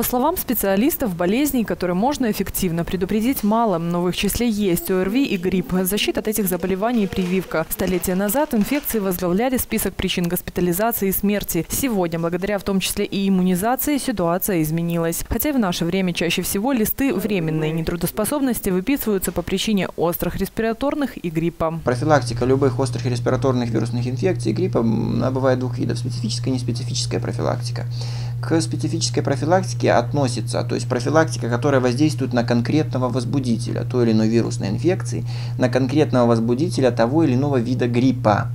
По словам специалистов, болезней, которые можно эффективно предупредить, мало, но в их числе есть ОРВИ и грипп. Защита от этих заболеваний и прививка. Столетия назад инфекции возглавляли список причин госпитализации и смерти. Сегодня, благодаря в том числе и иммунизации, ситуация изменилась. Хотя в наше время чаще всего листы временной нетрудоспособности выписываются по причине острых респираторных и гриппа. Профилактика любых острых респираторных вирусных инфекций и гриппа бывает двух видов – специфическая и неспецифическая профилактика. К специфической профилактике относится, то есть профилактика, которая воздействует на конкретного возбудителя той или иной вирусной инфекции, на конкретного возбудителя того или иного вида гриппа.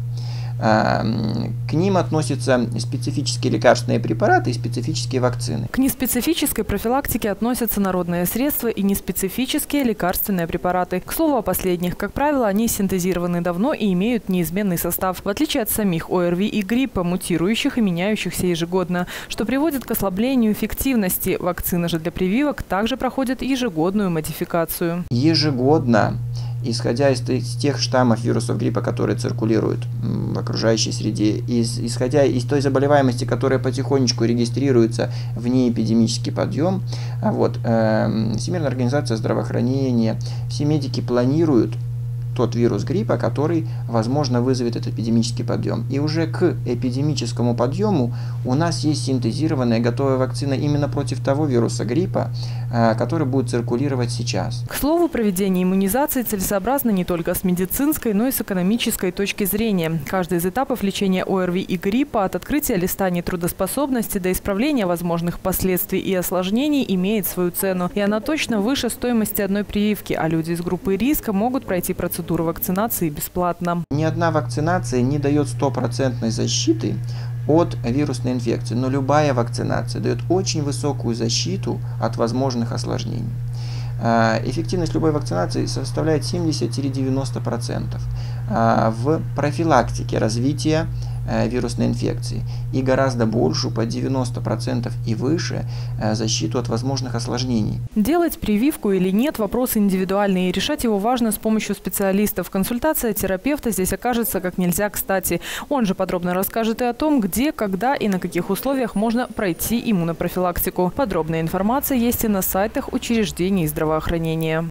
К ним относятся специфические лекарственные препараты и специфические вакцины. К неспецифической профилактике относятся народные средства и неспецифические лекарственные препараты. К слову о последних, как правило, они синтезированы давно и имеют неизменный состав, в отличие от самих ОРВИ и гриппа, мутирующих и меняющихся ежегодно, что приводит к ослаблению эффективности. Вакцины же для прививок также проходят ежегодную модификацию. Ежегодно исходя из, тех штаммов вирусов гриппа, которые циркулируют в окружающей среде, из, исходя из той заболеваемости, которая потихонечку регистрируется в неэпидемический подъем, а вот, э, Всемирная организация здравоохранения, все медики планируют тот вирус гриппа, который, возможно, вызовет этот эпидемический подъем. И уже к эпидемическому подъему у нас есть синтезированная готовая вакцина именно против того вируса гриппа, а, который будет циркулировать сейчас. К слову, проведение иммунизации целесообразно не только с медицинской, но и с экономической точки зрения. Каждый из этапов лечения ОРВИ и гриппа от открытия листа нетрудоспособности до исправления возможных последствий и осложнений имеет свою цену. И она точно выше стоимости одной прививки, а люди из группы риска могут пройти процедуру процедуру вакцинации бесплатно. Ни одна вакцинация не дает стопроцентной защиты от вирусной инфекции, но любая вакцинация дает очень высокую защиту от возможных осложнений. А, эффективность любой вакцинации составляет 70-90%. А, в профилактике развития вирусной инфекции и гораздо большую, по 90% и выше, э, защиту от возможных осложнений. Делать прививку или нет – вопрос индивидуальный, и решать его важно с помощью специалистов. Консультация терапевта здесь окажется как нельзя кстати. Он же подробно расскажет и о том, где, когда и на каких условиях можно пройти иммунопрофилактику. Подробная информация есть и на сайтах учреждений здравоохранения.